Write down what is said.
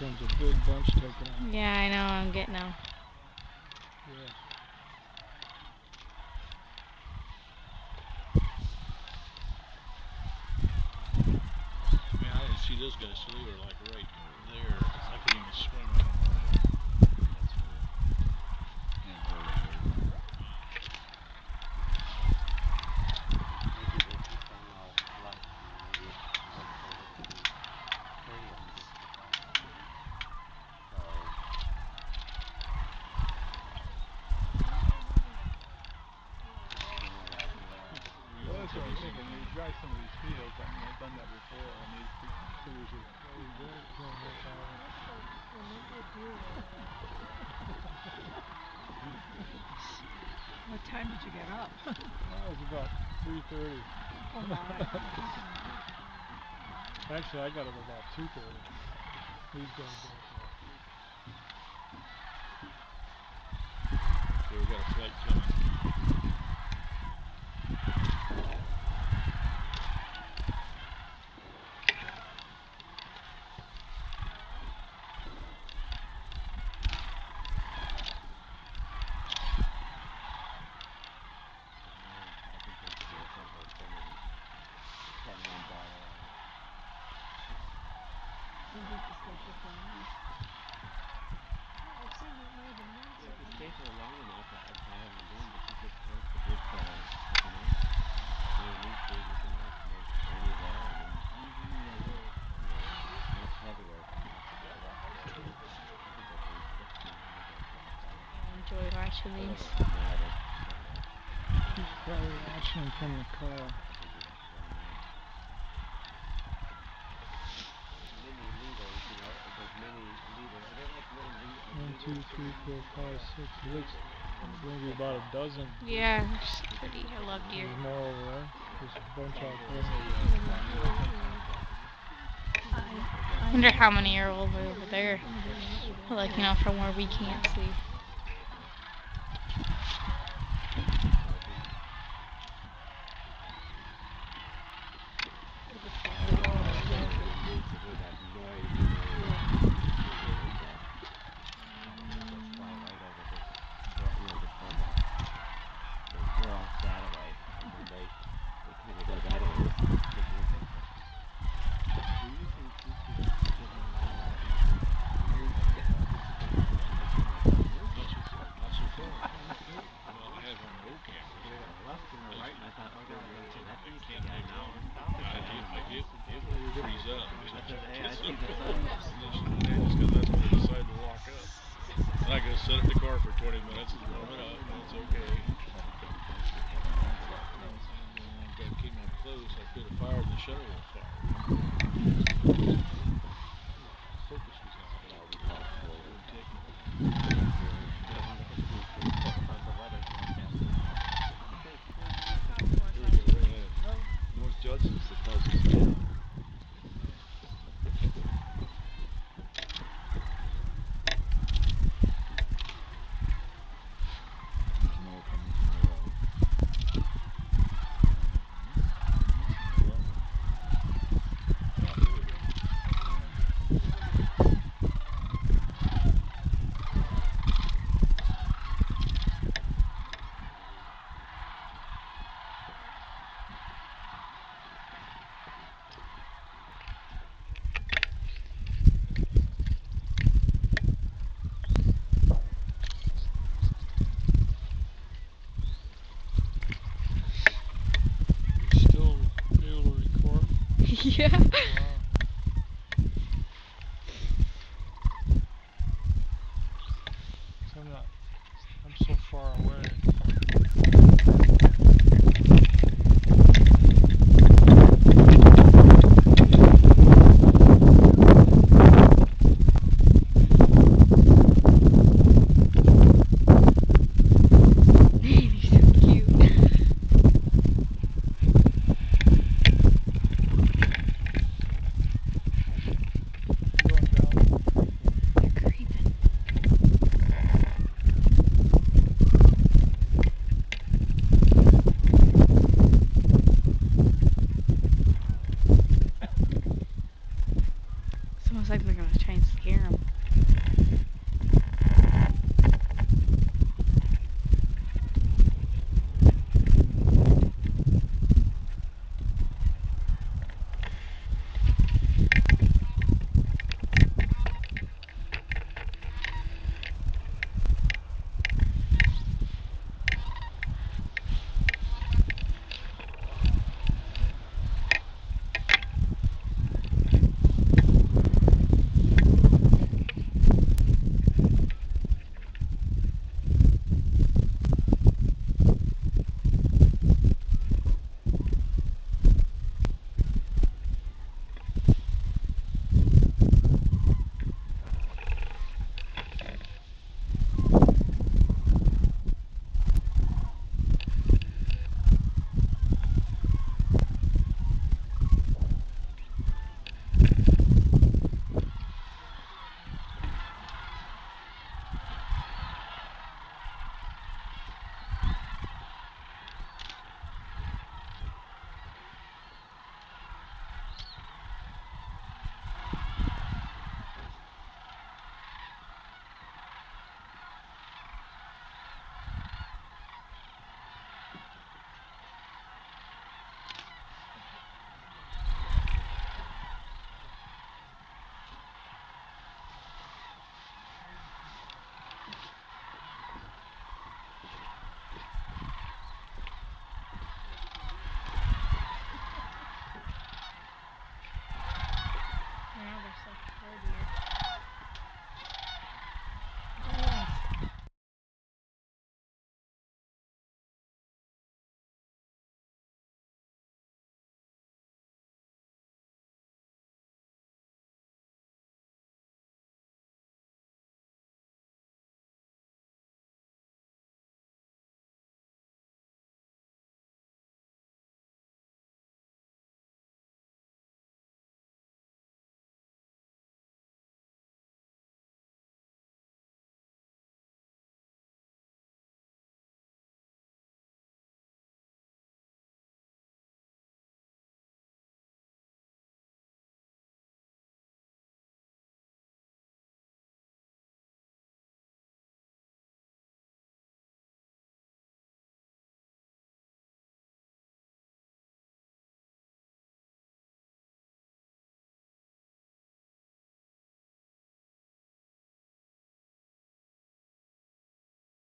comes a big bunch taken out. Yeah, I know. I'm getting them. Yeah. Man, I didn't see those guys till they were like right there. I could even swing on them. Well, that's what I'm thinking. You drive some of these fields. I mean, I've done that before on these cruisers. What time did you get up? That was about 3.30. Oh my. Actually, I got up about 2.30. These guys got up about So we got a flight coming. Enjoy watching these. He's probably watching them from the car. Two, three, four, five, six. It looks maybe about a dozen. Yeah, it's pretty. I love deer. There's more over there. There's a bunch out there. I wonder how many are over over there. Like, you know, from where we can't see. Not so far. Well, I have on the old camera. Can't make out. I hit, I hit, it will freeze up. And then just cause that's when they decide to lock up. And I go car for twenty minutes and warm it up and it's okay. I came on close, I put a fire and the shutter. Focus was out. Wouldn't take it. North Judson's the closest town. There's more coming from the road. Yeah, here we go. You still able to record? yeah.